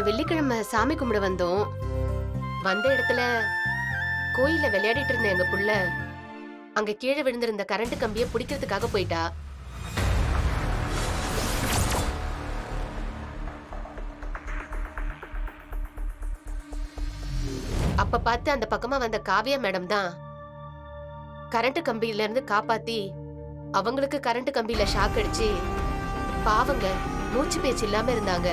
போன வெள்ளிக்கிழமை சாமி கும்பிட வந்தோம். வந்த இடத்துல கோயில்ல விளையாடிட்டு இருந்த எங்க புள்ள அங்க கீழே விழுந்திருந்த கரண்ட் கம்பியை பிடிக்கிறதுக்காக போயிட்டா. அப்ப பார்த்து அந்த பக்கமா வந்த காவியா மேடம் தான் கரண்ட் கம்பியில இருந்து காப்பாத்தி அவங்களுக்கு கரண்ட் கம்பியில ஷாக் அடிச்சு பாவங்க மூச்சு பேச்சு இல்லாம இருந்தாங்க.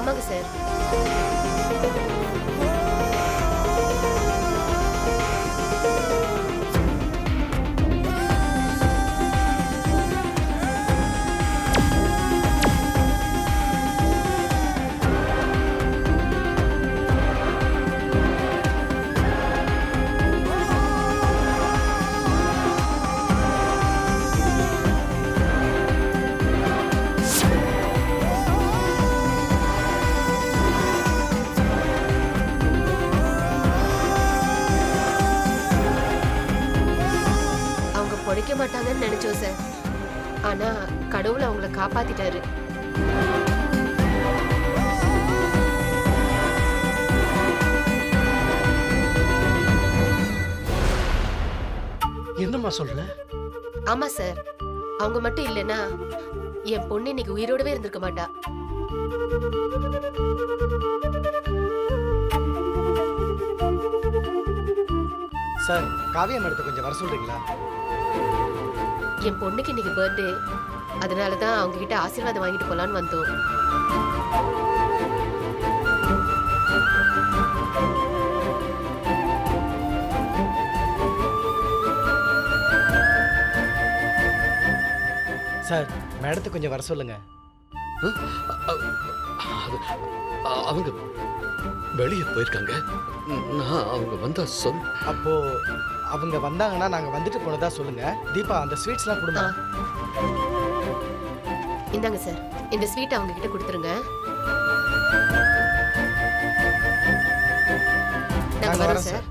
ஆமாங்க சார் பொழைக்க மாட்டாங்கன்னு நினைச்சோம் சார் ஆனா கடவுள் அவங்கள காப்பாத்திட்டாரு. என்னம்மா சொல்ற? ஆமா சார் அவங்க மட்டும் இல்லைன்னா என் பொண்ணு இன்னைக்கு உயிரோடவே இருந்திருக்க மாட்டா. சார் காவியா மேடத்தை கொஞ்சம் வர சொல்றீங்களா? என் பொண்ணுக்கு இன்னைக்கு பர்த்டே அதனால தான் அவங்க கிட்ட ஆசீர்வாதம் வாங்கிட்டு போலான்னு வந்தோம். சார் மேடத்தை கொஞ்சம் வர சொல்லுங்க. அவங்க வெளியே போயிருக்காங்க. நான் அவங்க வந்தா சொல். அப்போ அவங்க வந்தாங்கன்னா நாங்க வந்துட்டு போனதா சொல்லுங்க. தீபா அந்த ஸ்வீட்ஸ்லாம். கொடுங்க இந்தாங்க சார் இந்த ஸ்வீட் அவங்க கிட்ட கொடுத்துருங்க. நாங்க வரோம் சார்